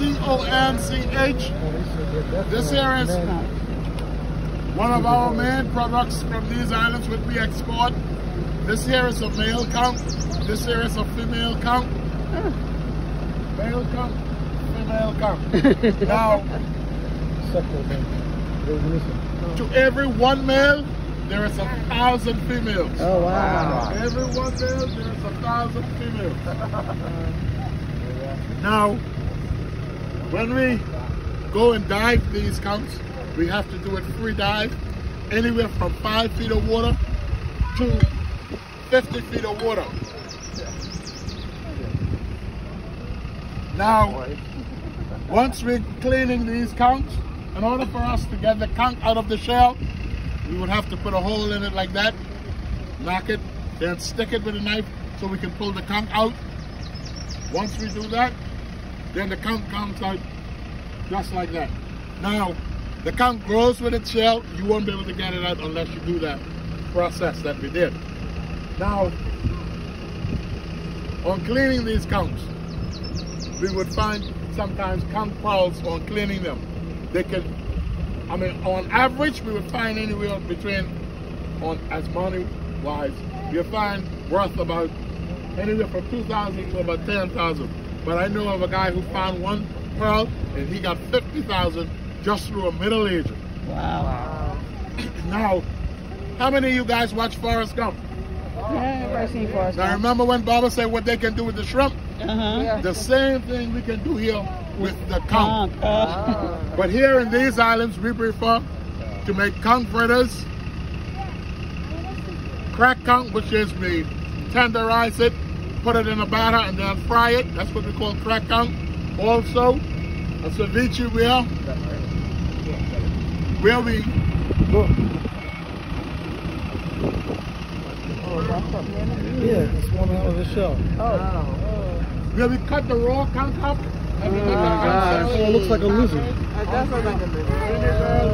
C-O-N-C-H. This here is one of our main products from these islands which we export. This here is a male conch. This here is a female conch. Male conch, female conch. now, to every one male, there is a thousand females. Oh, wow. Every one male, there is a thousand females. now, when we go and dive these conchs, we have to do it free dive, anywhere from five feet of water to 50 feet of water. Now, once we're cleaning these conchs, in order for us to get the conch out of the shell, we would have to put a hole in it like that, knock it, then stick it with a knife so we can pull the conch out. Once we do that, then the conch comes out just like that. Now, the conch grows with its shell. You won't be able to get it out unless you do that process that we did. Now, on cleaning these conchs, we would find sometimes conch pearls on cleaning them. They can, I mean, on average, we would find anywhere between, on as money wise, you find worth about anywhere from 2,000 to about 10,000. But I know of a guy who found one pearl and he got 50,000 just through a Middle Agent. Wow. now, how many of you guys watch Forrest Gump? Yeah, I've seen Forrest Now remember when Bubba said what they can do with the shrimp? Uh-huh. The same thing we can do here with the conch. Conch. Uh, But here in these islands, we prefer to make conch fritters, crack conch, which is we tenderize it, put it in a batter and then fry it. That's what we call crack. Also, a ceviche wheel, where we Yeah, it's one out of the shell. where we cut the raw conch up. and we make the conch Oh, it looks like a lizard. Vinegar, lime,